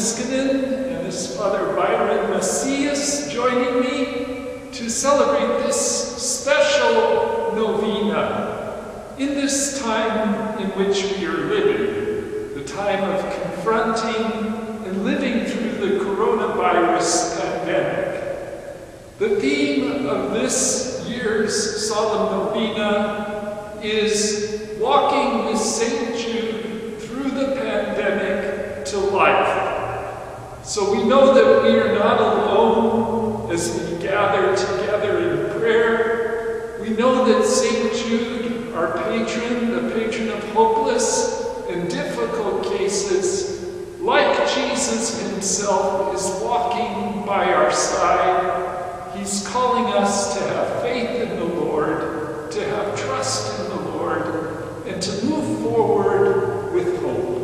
Niskanen, and this Father Byron Macias joining me to celebrate this special novena in this time in which we are living, the time of confronting and living through the coronavirus pandemic. The theme of this year's solemn novena is walking with St. Jude through the pandemic to life. So we know that we are not alone as we gather together in prayer. We know that St. Jude, our patron, the patron of hopeless and difficult cases, like Jesus himself, is walking by our side. He's calling us to have faith in the Lord, to have trust in the Lord, and to move forward with hope.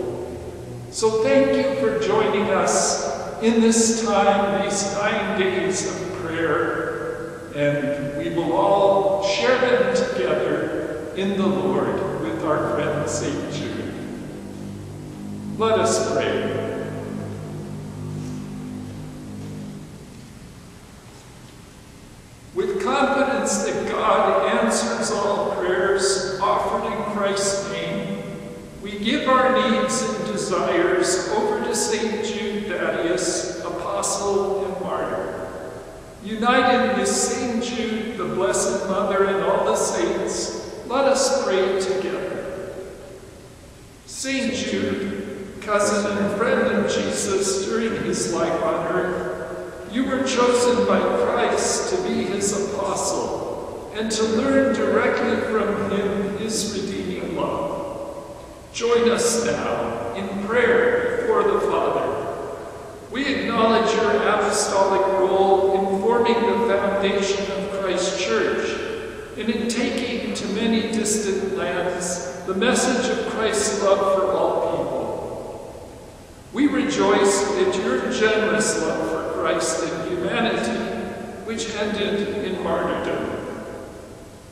So thank you for joining us in this time, these nine days of prayer, and we will all share them together in the Lord with our friend St. Jude. Let us pray. We give our needs and desires over to St. Jude Thaddeus, Apostle and Martyr. United with St. Jude, the Blessed Mother, and all the saints, let us pray together. Saint Jude, cousin and friend of Jesus during his life on earth, you were chosen by Christ to be his apostle and to learn directly from him his redeeming love. Join us now in prayer before the Father. We acknowledge your apostolic role in forming the foundation of Christ's church and in taking to many distant lands the message of Christ's love for all people. We rejoice at your generous love for Christ and humanity, which ended in martyrdom.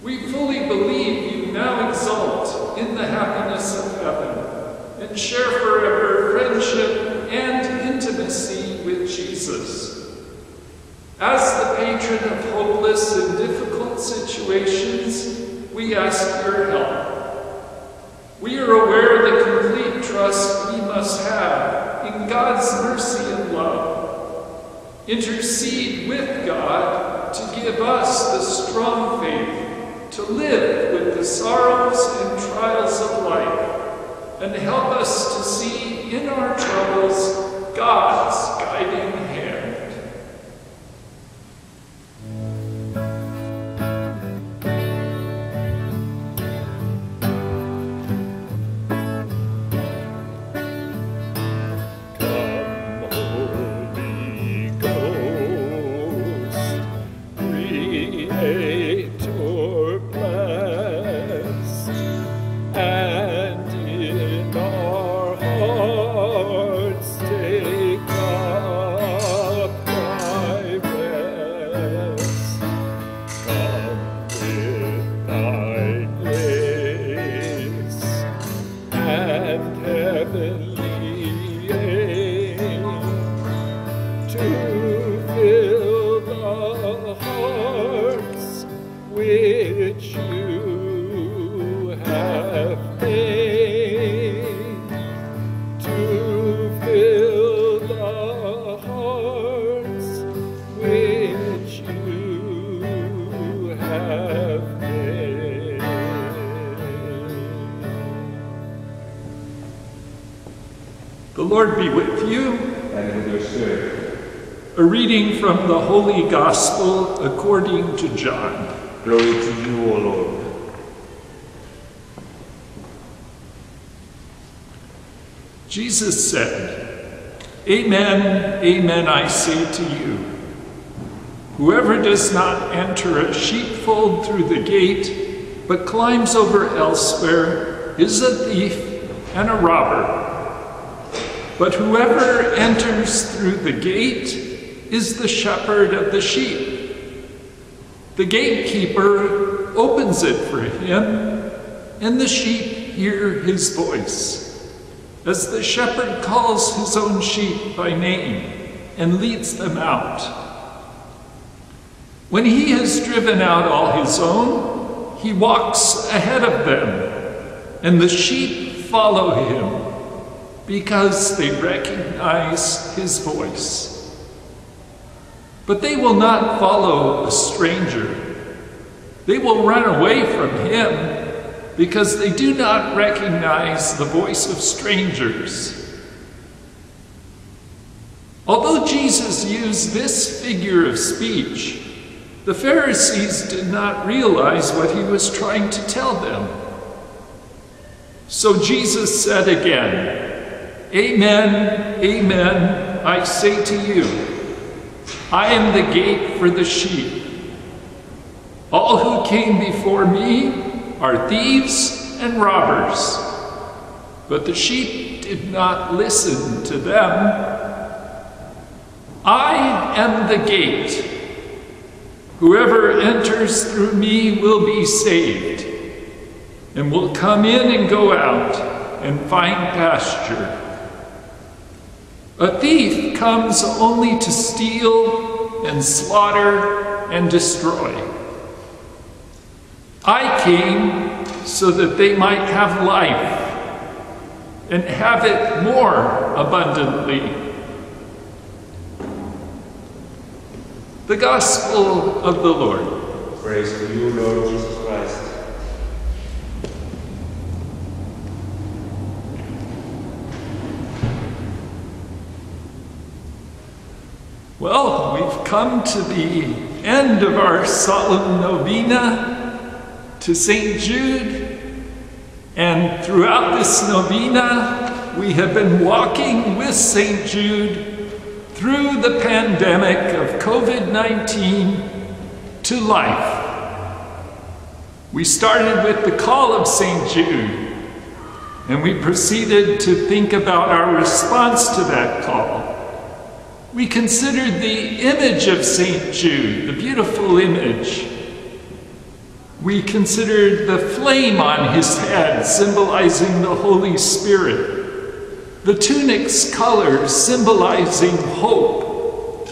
We fully believe you now exult in the happiness of heaven and share forever friendship and intimacy with Jesus. As the patron of hopeless and difficult situations, we ask your help. We are aware of the complete trust we must have in God's mercy and love. Intercede with God to give us the strong faith to live with the sorrows and trials of life and help us to see in our troubles God's guiding Holy Gospel according to John. Glory to you, O Lord. Jesus said, Amen, amen, I say to you. Whoever does not enter a sheepfold through the gate, but climbs over elsewhere, is a thief and a robber. But whoever enters through the gate is the shepherd of the sheep. The gatekeeper opens it for him, and the sheep hear his voice. As the shepherd calls his own sheep by name and leads them out. When he has driven out all his own, he walks ahead of them, and the sheep follow him because they recognize his voice. But they will not follow a stranger. They will run away from him because they do not recognize the voice of strangers. Although Jesus used this figure of speech, the Pharisees did not realize what he was trying to tell them. So Jesus said again, Amen, amen, I say to you, I am the gate for the sheep. All who came before me are thieves and robbers, but the sheep did not listen to them. I am the gate. Whoever enters through me will be saved, and will come in and go out and find pasture. A thief comes only to steal and slaughter and destroy. I came so that they might have life and have it more abundantly. The Gospel of the Lord. Praise to you, Lord Jesus Christ. Well, we've come to the end of our solemn novena to St. Jude, and throughout this novena, we have been walking with St. Jude through the pandemic of COVID 19 to life. We started with the call of St. Jude, and we proceeded to think about our response to that call. We considered the image of St. Jude, the beautiful image. We considered the flame on his head, symbolizing the Holy Spirit, the tunic's colors, symbolizing hope,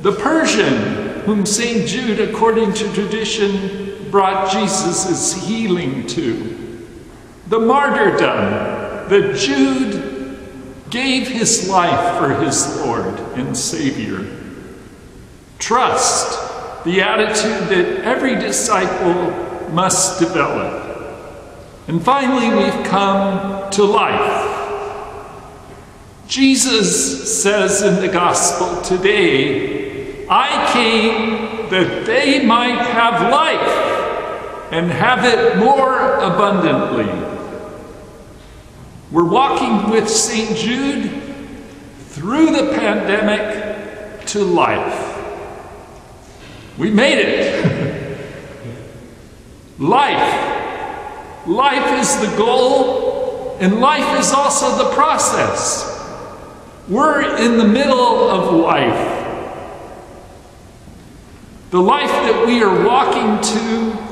the Persian, whom St. Jude, according to tradition, brought Jesus' healing to, the martyrdom that Jude gave his life for his Lord and Savior, trust, the attitude that every disciple must develop. And finally, we've come to life. Jesus says in the gospel today, I came that they might have life and have it more abundantly. We're walking with St. Jude through the pandemic to life. We made it. life. Life is the goal, and life is also the process. We're in the middle of life. The life that we are walking to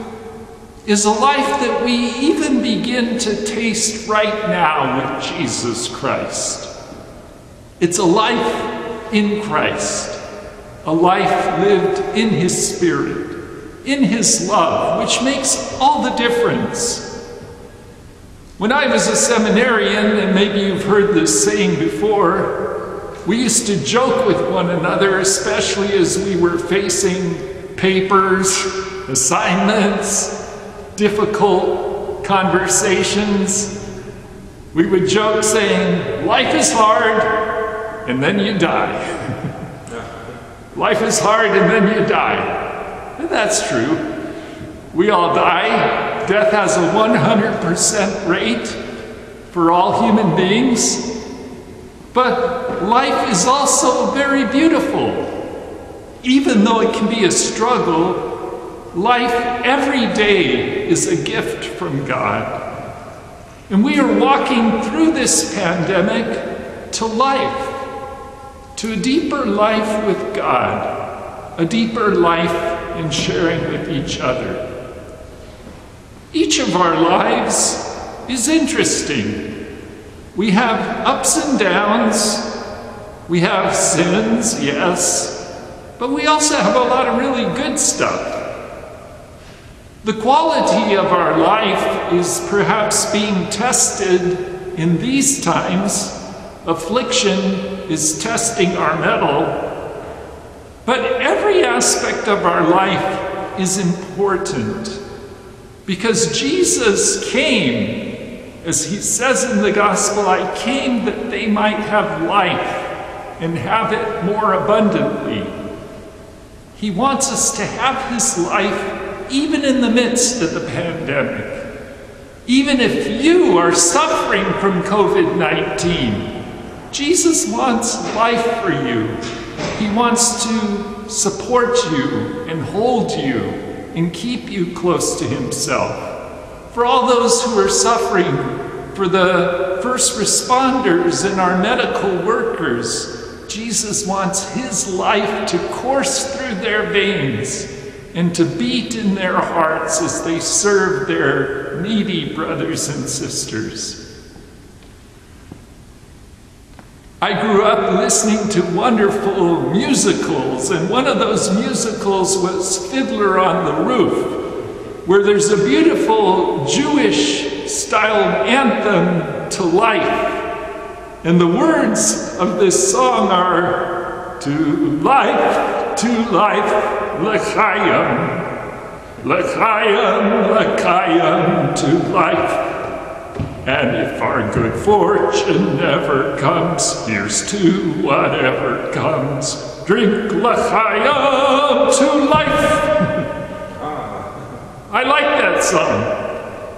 is a life that we even begin to taste right now with Jesus Christ. It's a life in Christ, a life lived in His Spirit, in His love, which makes all the difference. When I was a seminarian, and maybe you've heard this saying before, we used to joke with one another, especially as we were facing papers, assignments, difficult conversations. We would joke saying, Life is hard, and then you die. Life is hard, and then you die. And that's true. We all die. Death has a 100% rate for all human beings. But life is also very beautiful. Even though it can be a struggle, life every day is a gift from God. And we are walking through this pandemic to life, to a deeper life with God, a deeper life in sharing with each other. Each of our lives is interesting. We have ups and downs. We have sins, yes. But we also have a lot of really good stuff. The quality of our life is perhaps being tested in these times. Affliction is testing our mettle. But every aspect of our life is important because Jesus came, as he says in the gospel, I came that they might have life and have it more abundantly. He wants us to have his life even in the midst of the pandemic. Even if you are suffering from COVID 19, Jesus wants life for you. He wants to support you and hold you and keep you close to Himself. For all those who are suffering, for the first responders and our medical workers, Jesus wants His life to course through their veins and to beat in their hearts as they serve their needy brothers and sisters. I grew up listening to wonderful musicals, and one of those musicals was Fiddler on the Roof, where there's a beautiful Jewish style anthem to life. And the words of this song are To life, to life, l'chaim, l'chaim, l'chaim, to life. And if our good fortune never comes, here's to whatever comes. Drink l'chaim to life. Ah. I like that song.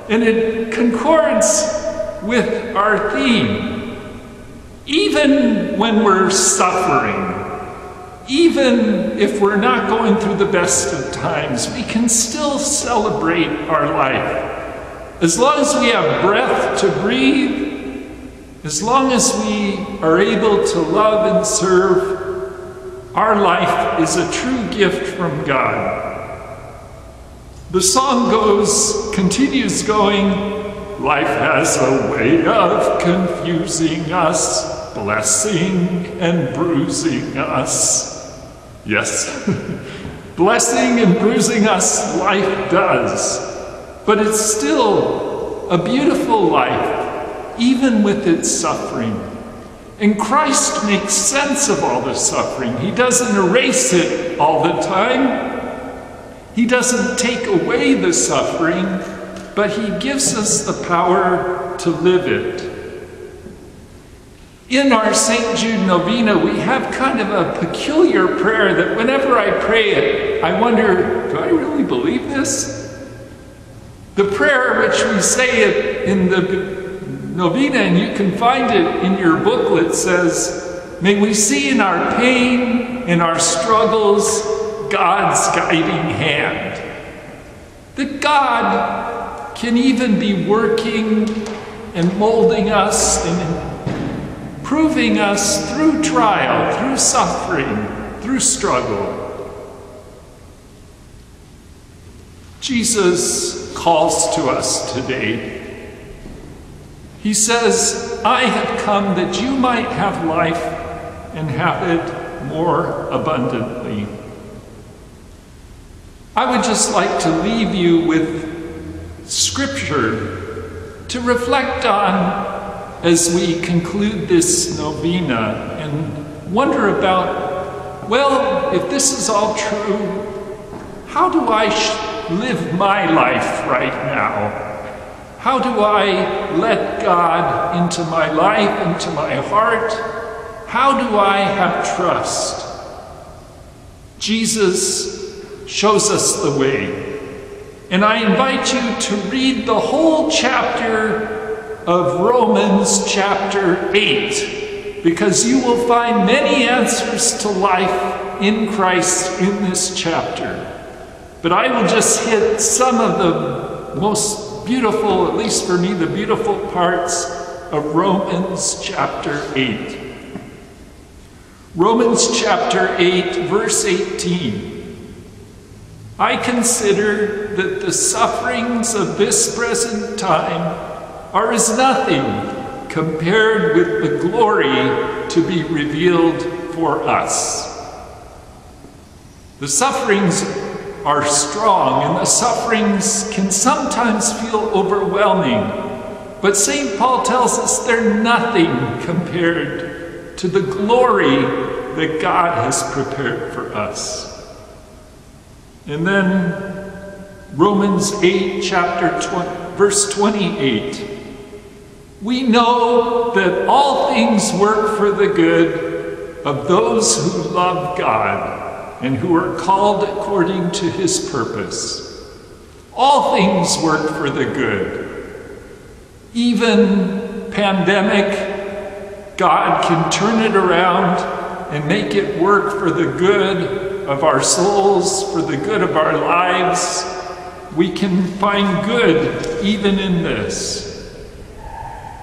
And it concords with our theme. Even when we're suffering, even if we're not going through the best of times, we can still celebrate our life. As long as we have breath to breathe, as long as we are able to love and serve, our life is a true gift from God. The song goes, continues going, life has a way of confusing us, blessing and bruising us. Yes. Blessing and bruising us, life does. But it's still a beautiful life, even with its suffering. And Christ makes sense of all the suffering. He doesn't erase it all the time. He doesn't take away the suffering, but He gives us the power to live it. In our St. Jude novena, we have kind of a peculiar prayer that whenever I pray it, I wonder, do I really believe this? The prayer which we say in the novena, and you can find it in your booklet, says, May we see in our pain, in our struggles, God's guiding hand. That God can even be working and molding us and proving us through trial, through suffering, through struggle. Jesus calls to us today. He says, I have come that you might have life and have it more abundantly. I would just like to leave you with scripture to reflect on as we conclude this novena and wonder about, well, if this is all true, how do I live my life right now? How do I let God into my life, into my heart? How do I have trust? Jesus shows us the way. And I invite you to read the whole chapter of Romans chapter 8, because you will find many answers to life in Christ in this chapter. But I will just hit some of the most beautiful, at least for me, the beautiful parts of Romans chapter 8. Romans chapter 8, verse 18. I consider that the sufferings of this present time are as nothing compared with the glory to be revealed for us. The sufferings are strong, and the sufferings can sometimes feel overwhelming. But St. Paul tells us they're nothing compared to the glory that God has prepared for us. And then Romans 8, chapter 20, verse 28. We know that all things work for the good of those who love God and who are called according to his purpose. All things work for the good. Even pandemic, God can turn it around and make it work for the good of our souls, for the good of our lives. We can find good even in this.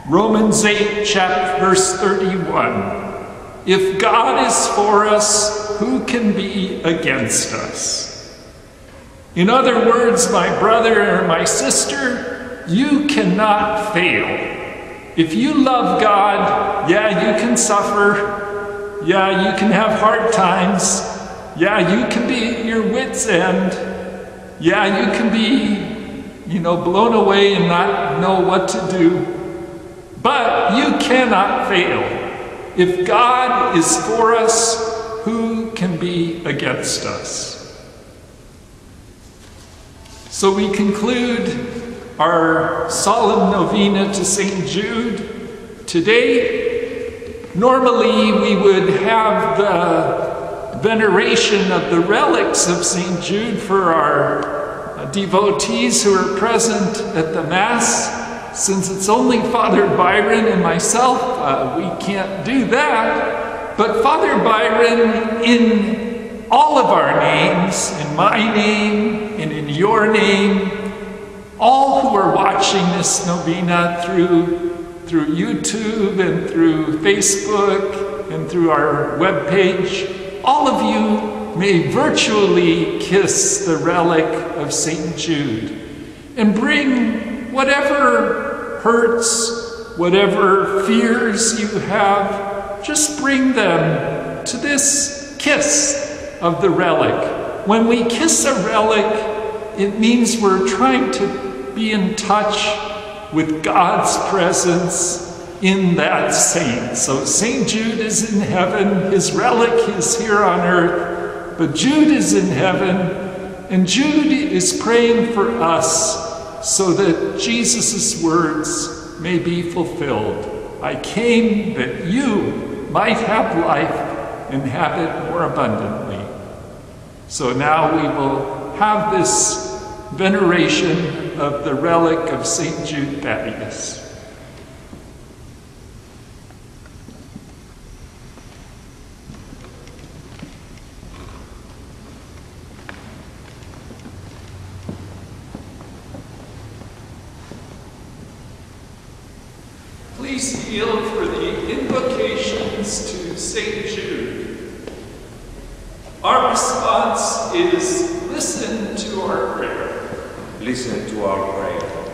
Romans 8, chapter verse 31. If God is for us, who can be against us? In other words, my brother or my sister, you cannot fail. If you love God, yeah, you can suffer. Yeah, you can have hard times. Yeah, you can be at your wits' end. Yeah, you can be, you know, blown away and not know what to do. But you cannot fail. If God is for us, who can be against us? So we conclude our solemn novena to St. Jude today. Normally, we would have the veneration of the relics of St. Jude for our devotees who are present at the Mass. Since it's only Father Byron and myself, uh, we can't do that. But Father Byron, in all of our names, in my name and in your name, all who are watching this novena through, through YouTube and through Facebook and through our webpage, all of you may virtually kiss the relic of St. Jude and bring whatever hurts, whatever fears you have, just bring them to this kiss of the relic when we kiss a relic, it means we're trying to be in touch with God's presence in that saint. So St. Jude is in heaven, his relic is here on earth, but Jude is in heaven, and Jude is praying for us so that Jesus' words may be fulfilled. I came that you might have life and have it more abundantly. So now we will have this veneration of the relic of St. Jude Thaddeus. Please kneel for the invocations to St. Jude. Our response is listen to our prayer. Listen to our prayer.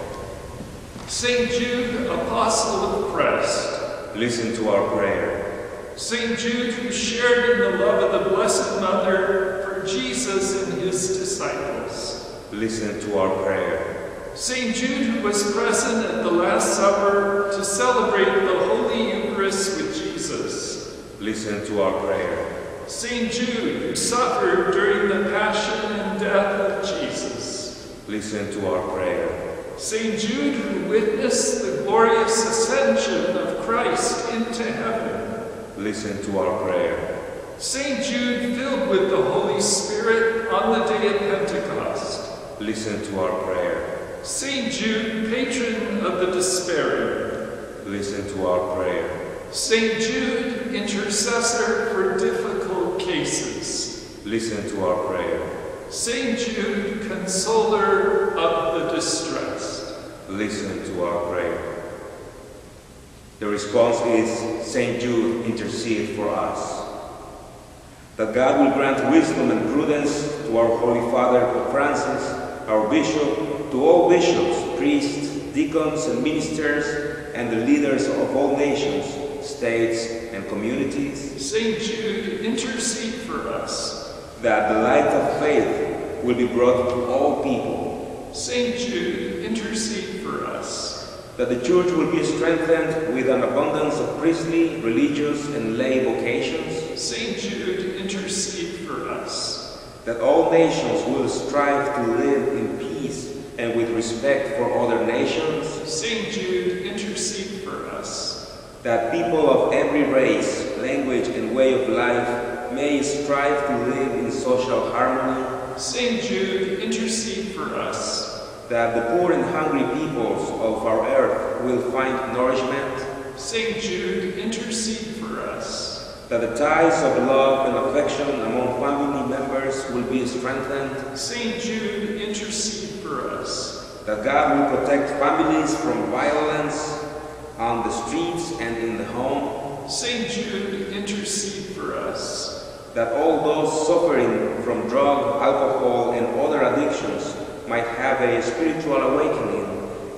St. Jude, Apostle of Christ. Listen to our prayer. St. Jude, who shared in the love of the Blessed Mother for Jesus and his disciples. Listen to our prayer. St. Jude, who was present at the Last Supper to celebrate the Holy Eucharist with Jesus. Listen to our prayer. St. Jude, who suffered during the passion and death of Jesus. Listen to our prayer. St. Jude, who witnessed the glorious ascension of Christ into heaven. Listen to our prayer. St. Jude, filled with the Holy Spirit on the day of Pentecost. Listen to our prayer. St. Jude, patron of the despairing. Listen to our prayer. St. Jude, intercessor for difficult cases. Listen to our prayer. St. Jude, consoler of the distressed. Listen to our prayer. The response is St. Jude, intercede for us. That God will grant wisdom and prudence to our Holy Father Pope Francis, our Bishop, to all bishops, priests, deacons, and ministers, and the leaders of all nations, states, and communities, St. Jude, intercede for us. that the light of faith will be brought to all people, St. Jude, intercede for us. that the church will be strengthened with an abundance of priestly, religious, and lay vocations, St. Jude, intercede for us. that all nations will strive to live in peace and with respect for other nations, St. Jude, intercede for us. that people of every race, language, and way of life may strive to live in social harmony, St. Jude, intercede for us. That the poor and hungry peoples of our earth will find nourishment, St. Jude, intercede for us. that the ties of love and affection among family members will be strengthened, St. Jude, intercede for us. that God will protect families from violence on the streets and in the home, St. Jude, intercede for us. that all those suffering from drug, alcohol, and other addictions might have a spiritual awakening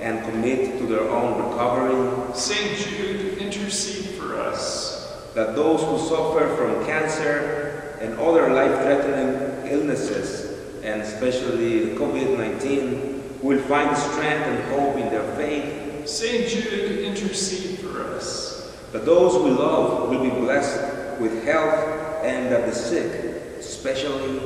and commit to their own recovery, St. Jude, intercede for us. that those who suffer from cancer and other life-threatening illnesses, and especially COVID-19, will find strength and hope in their faith, St. Jude, intercede for us. that those we love will be blessed with health and that the sick, especially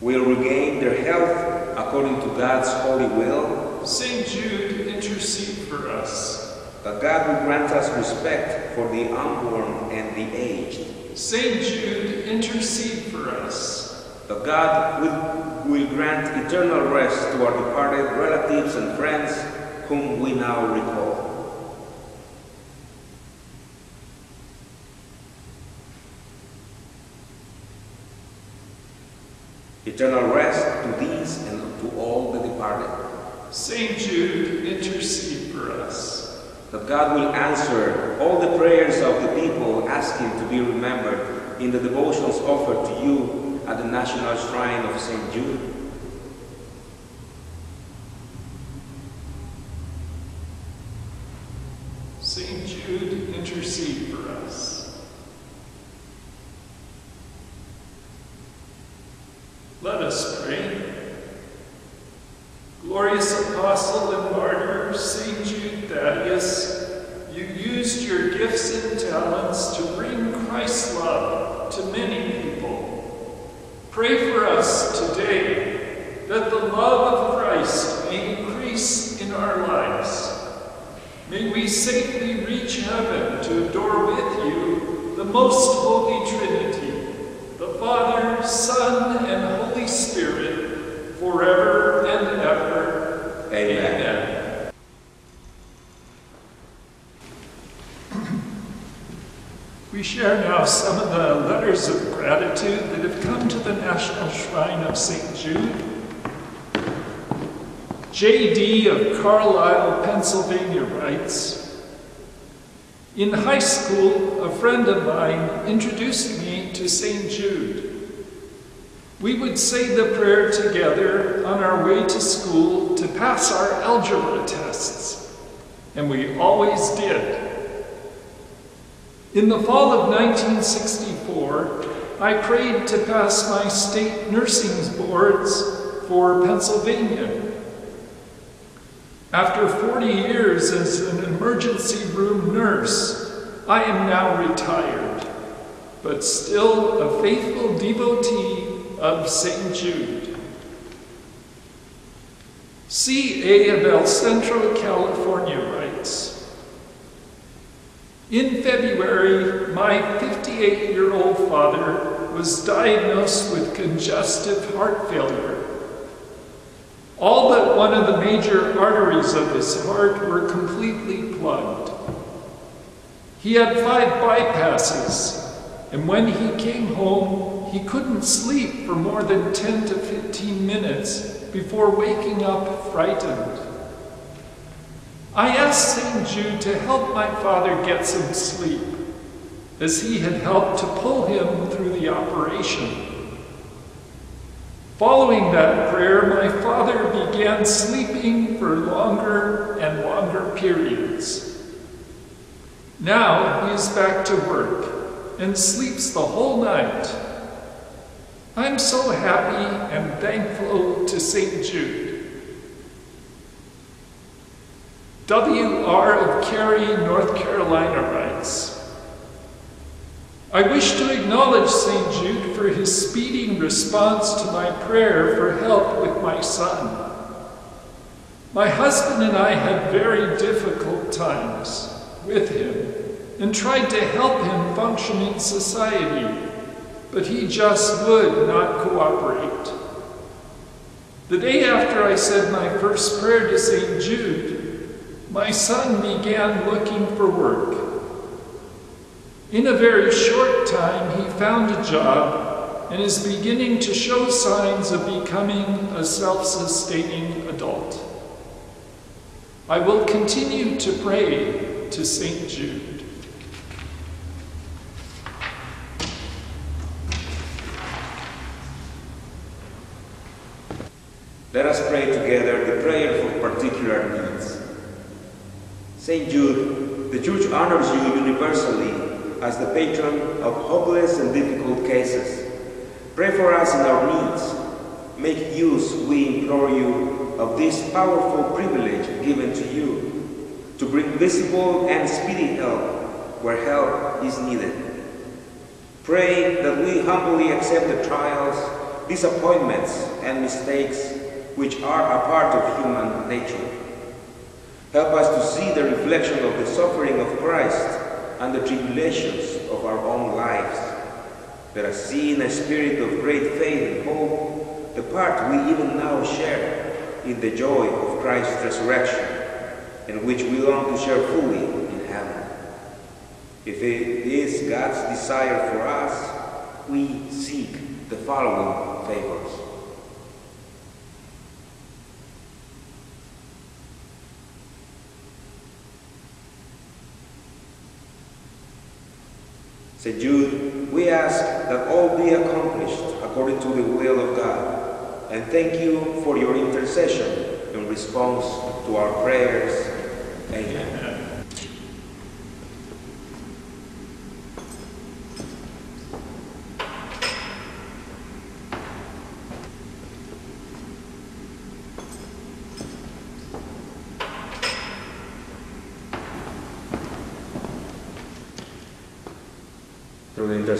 will regain their health according to God's holy will, St. Jude, intercede for us. that God will grant us respect for the unborn and the aged, St. Jude, intercede for us. that God will, will grant eternal rest to our departed relatives and friends whom we now recall. Eternal rest to these and to all the departed. St. Jude, intercede for us. That God will answer all the prayers of the people asking to be remembered in the devotions offered to you at the National Shrine of St. Jude. St. Jude, intercede Let us pray. Glorious apostle and martyr, St. Jude Thaddeus, you used your gifts and talents to bring Christ's love to many people. Pray for us today that the love of Christ may increase in our lives. May we safely reach heaven to adore with you the most holy Trinity, the Father, Son, and Holy Spirit, forever and ever. Amen. We share now some of the letters of gratitude that have come to the National Shrine of St. Jude. J.D. of Carlisle, Pennsylvania writes, In high school, a friend of mine introduced me to St. Jude. We would say the prayer together on our way to school to pass our algebra tests, and we always did. In the fall of 1964, I prayed to pass my state nursing boards for Pennsylvania. After 40 years as an emergency room nurse, I am now retired, but still a faithful devotee of St. Jude. C.A. of El Centro, California writes, in February, my 58 year old father was diagnosed with congestive heart failure. All but one of the major arteries of his heart were completely plugged. He had five bypasses, and when he came home, he couldn't sleep for more than 10 to 15 minutes before waking up frightened. I asked St. Jude to help my father get some sleep, as he had helped to pull him through the operation. Following that prayer, my father began sleeping for longer and longer periods. Now he is back to work and sleeps the whole night. I'm so happy and thankful to St. Jude. W.R. of Cary, North Carolina writes I wish to acknowledge St. Jude for his speeding response to my prayer for help with my son. My husband and I had very difficult times with him and tried to help him function in society, but he just would not cooperate. The day after I said my first prayer to St. Jude, my son began looking for work. In a very short time, he found a job and is beginning to show signs of becoming a self sustaining adult. I will continue to pray to St. Jude. Let us pray together the prayer for particular needs. St. Jude, the Church honors you universally as the patron of hopeless and difficult cases. Pray for us in our needs. Make use, we implore you, of this powerful privilege given to you to bring visible and speedy help where help is needed. Pray that we humbly accept the trials, disappointments, and mistakes which are a part of human nature. Help us to see the reflection of the suffering of Christ and the tribulations of our own lives. Let us see in a spirit of great faith and hope the part we even now share in the joy of Christ's resurrection, and which we long to share fully in heaven. If it is God's desire for us, we seek the following favors. St. Jude, we ask that all be accomplished according to the will of God, and thank you for your intercession in response to our prayers. Amen.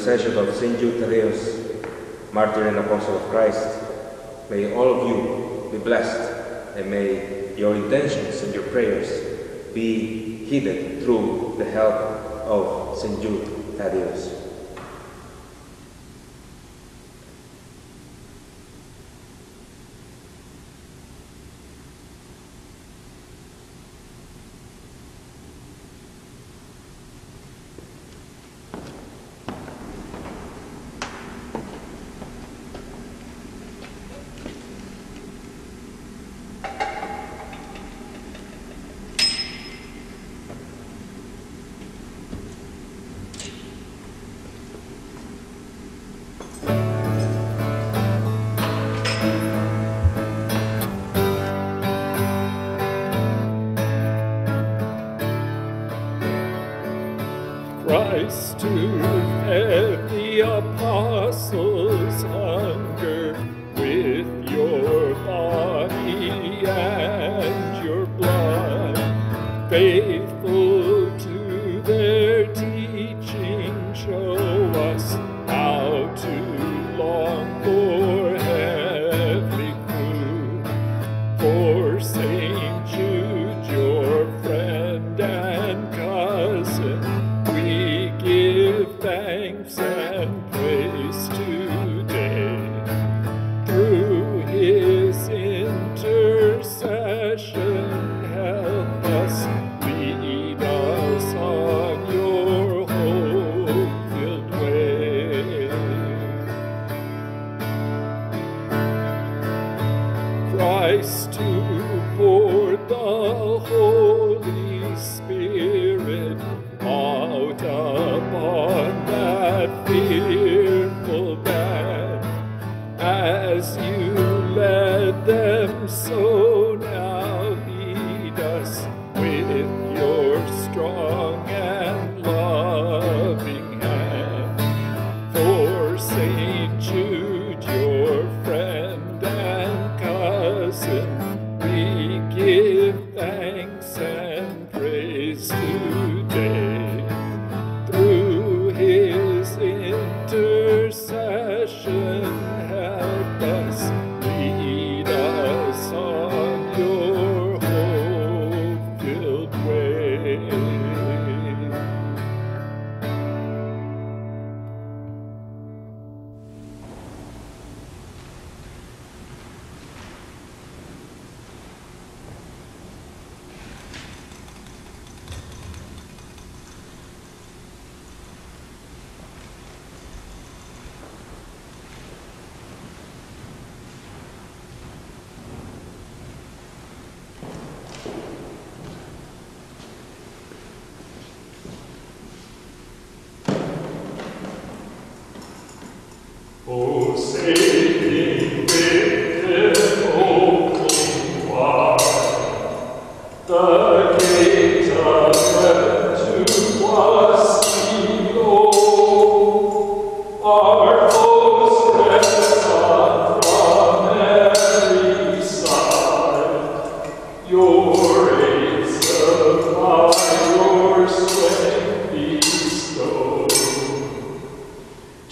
intercession of St. Jude Thaddeus, martyr and apostle of Christ, may all of you be blessed and may your intentions and your prayers be heeded through the help of St. Jude Thaddeus. Christ to the apostles'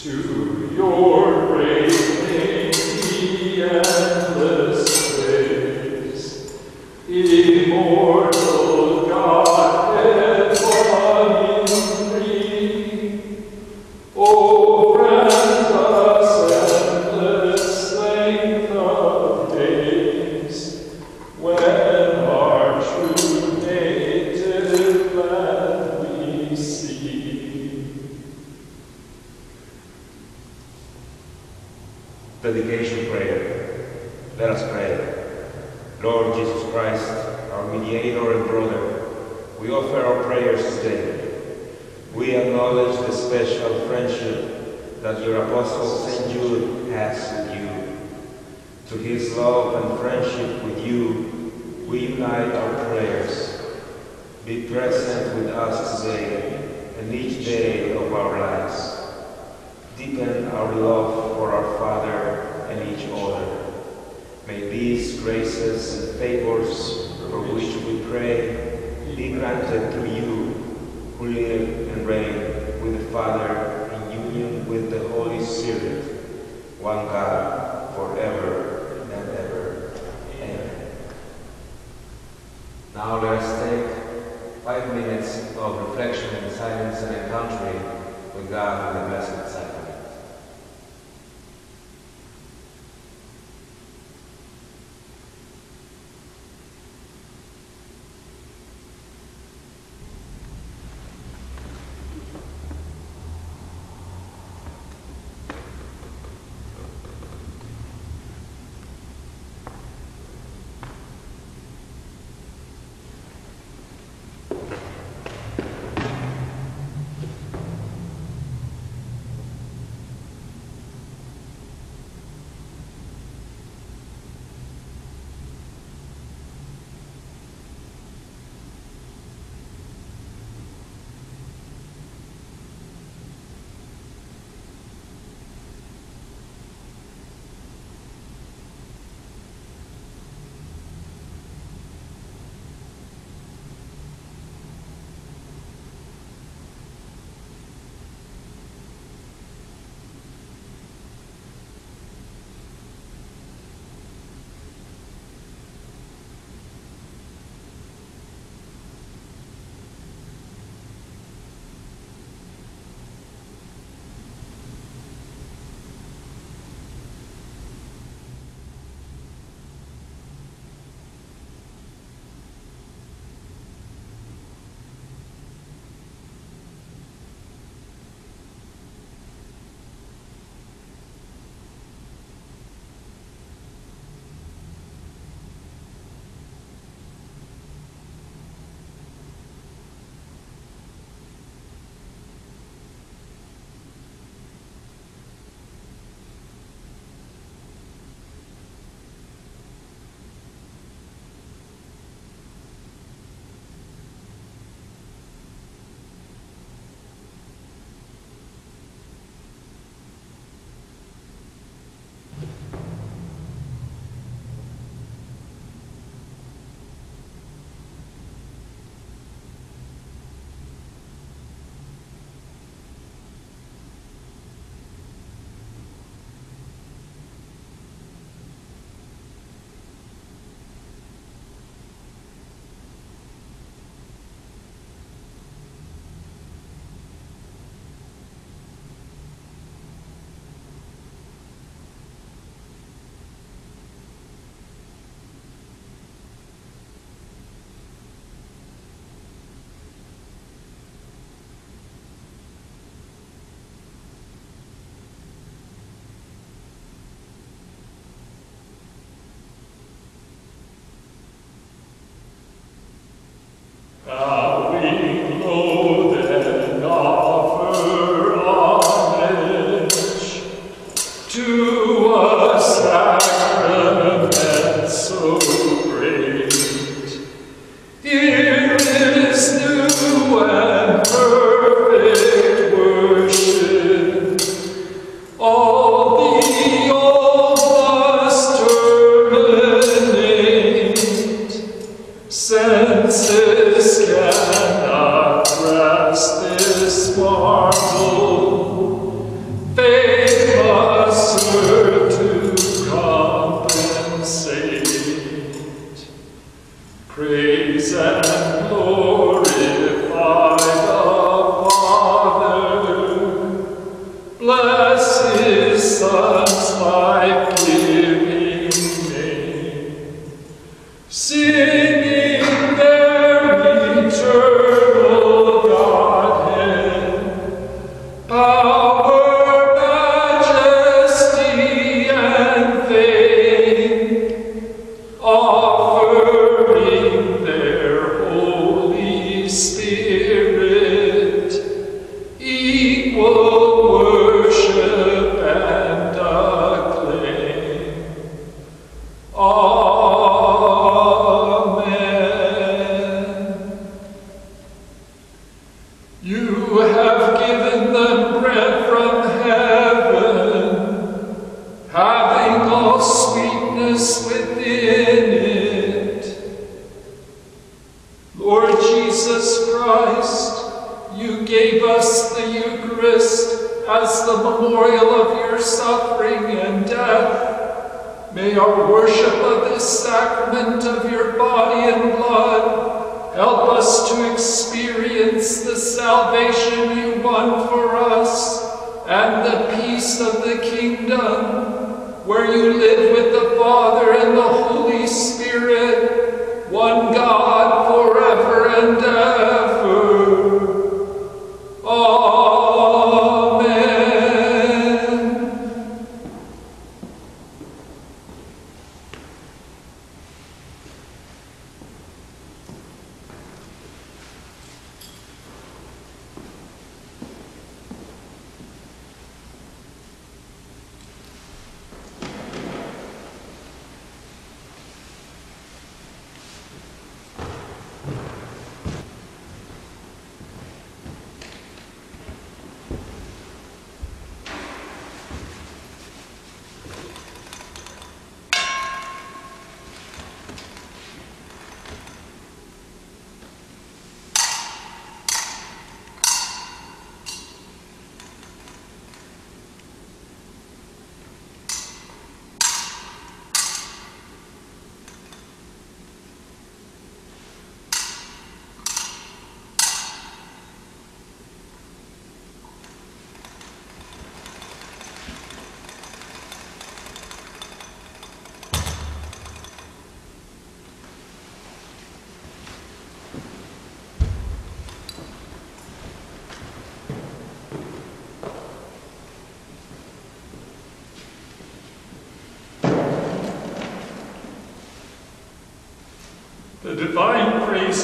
To your great name, yes. And silence and encountering with God in the Blessed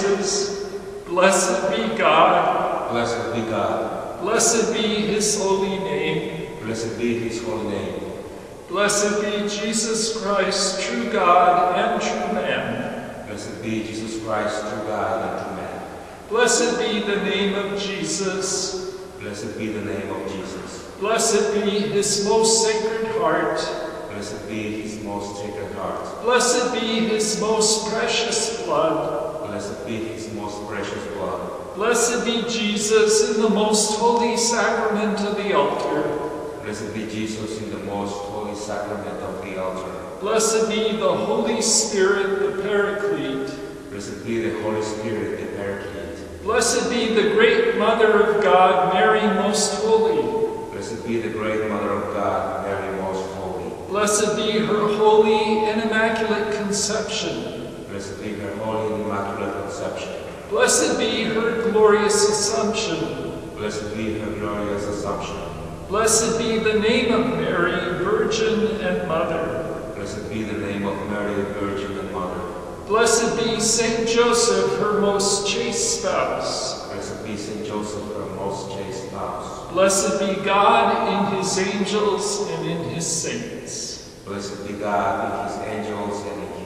praises, blessed be God, Blessed be God. blessed be his holy name, Blessed be his holy name. blessed be Jesus Christ, true God and true man. Blessed be Jesus Christ, true God and true man. Blessed be the name of Jesus, Blessed be the name of Jesus. blessed be his most sacred heart, Blessed be his most sacred heart. blessed be his most precious blood, Blessed be his most precious blood. Be Jesus in the most holy sacrament of the altar. Blessed be Jesus in the most holy sacrament of the altar. Blessed be the Holy Spirit, the Paraclete. Blessed be the Holy Spirit, the Paraclete. Blessed be the great Mother of God, Mary Most Holy. Blessed be the great Mother of God, Mary most holy. Blessed be her holy and immaculate conception. Blessed be her holy and immaculate conception. Blessed be her glorious assumption. Blessed be her glorious assumption. Blessed be the name of Mary, Virgin and Mother. Blessed be the name of Mary, Virgin and Mother. Blessed be Saint Joseph, her most chaste spouse. Blessed be Saint Joseph, her most chaste spouse. Blessed be God in his angels and in his saints. Blessed be God in his angels and in his